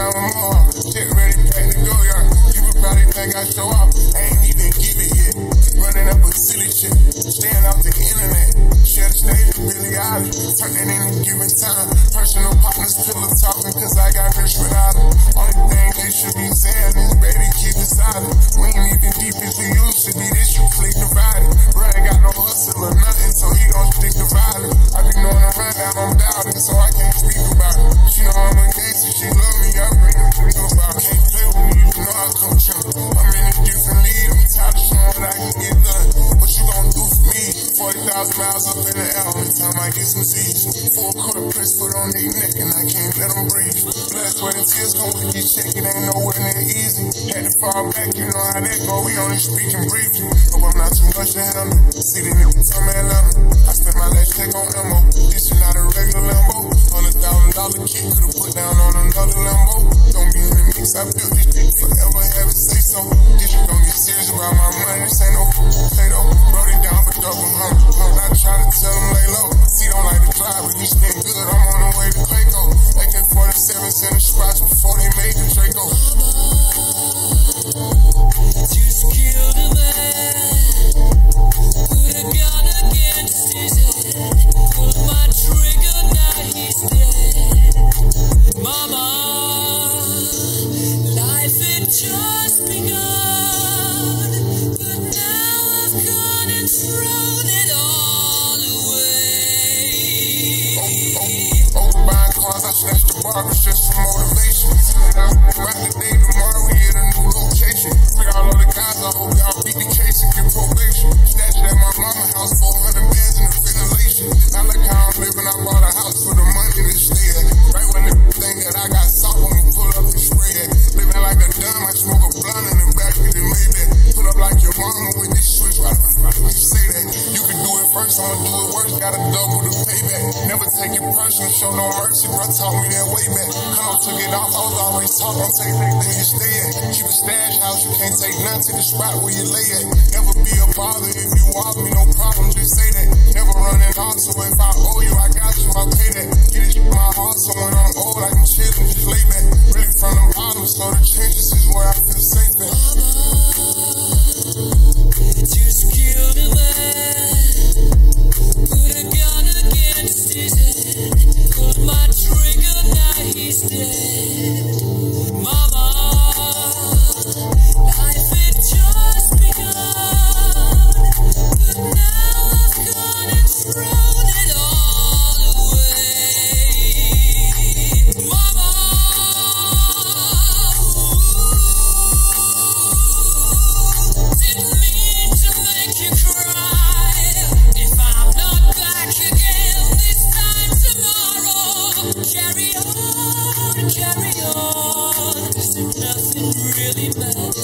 drive them home. Get ready, pay to go, y'all. People probably think I show up. I ain't even give it yet. Running up a silly shit. Staying off the internet. Share the stage with Billie Eilish. Turning in a given time. Personal partners, pillow talking, cause I got. 40,000 miles up in the air, only time I get some Z's. Full quarter press foot on their neck, and I can't let them breathe. Blood, sweat, and tears come with this check, it ain't nowhere near easy. Had to fall back, you know how that go, we only speaking briefly. Hope I'm not too much to handle. See the niggas tell me Atlanta. I spent my last check on ammo. This is not a regular Lambo. Hundred thousand dollar kit, could've put down on another Lambo. Don't be in the mix, I built this shit forever, have it say so. This don't get serious about my money, Over buying cars, I snatched the barbers just for motivation. Worse, gotta double the payback. Never take it personal, show no mercy, bro, taught me that way back. Come on, took it off, I was always don't take anything you stay at. Keep a stash house, you can't take nothing to the spot where you lay at. Never be a bother if you want me, no problem, just say that. Never running off, so if I now carry on. nothing really I'm